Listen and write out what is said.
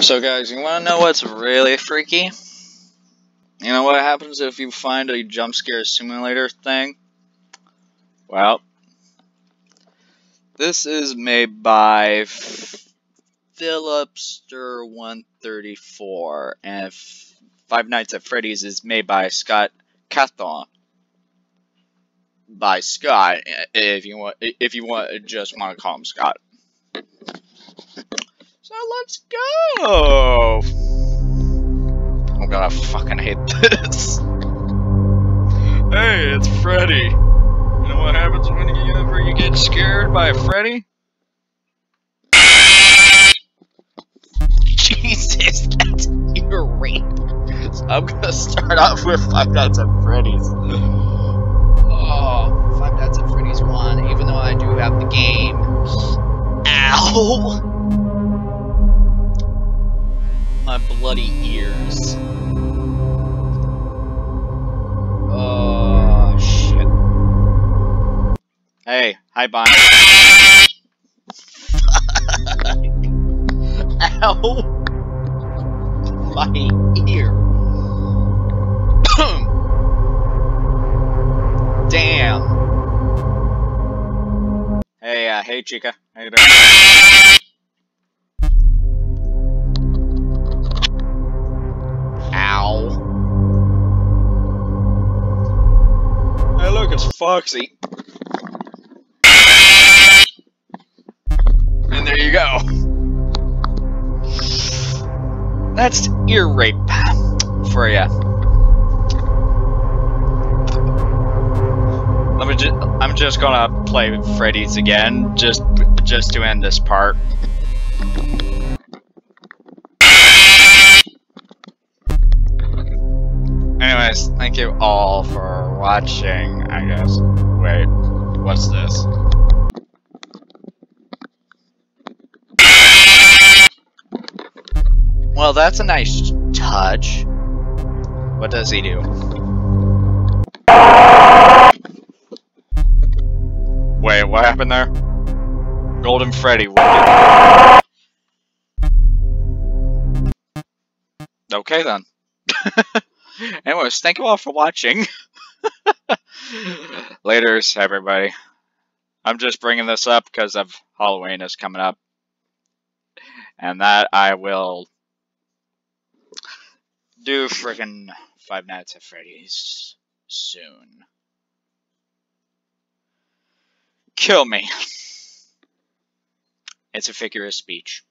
So guys, you wanna know what's really freaky? You know what happens if you find a jump scare simulator thing? Well, this is made by Philipster134, and Five Nights at Freddy's is made by Scott Cawthon. By Scott, if you want, if you want, just want to call him Scott. So let's go! Oh god, I fucking hate this. Hey, it's Freddy. You know what happens when you get scared by Freddy? Jesus, that's rape. So I'm gonna start off with Five Nights at Freddy's. Oh, Five Nights at Freddy's 1, even though I do have the game. Ow! My bloody ears. Oh, shit. Hey, hi, Bonnie. Ow! My ear. Damn. Hey, uh, hey, Chica. How you doing? It's Foxy. And there you go. That's ear rape for. Let me ju I'm just gonna play Freddy's again, just just to end this part. Anyways, thank you all for watching, I guess. Wait, what's this? Well, that's a nice touch. What does he do? Wait, what happened there? Golden Freddy. Okay then. Anyways, thank you all for watching. Laters, everybody. I'm just bringing this up because of Halloween is coming up. And that I will do friggin' Five Nights at Freddy's soon. Kill me. It's a figure of speech.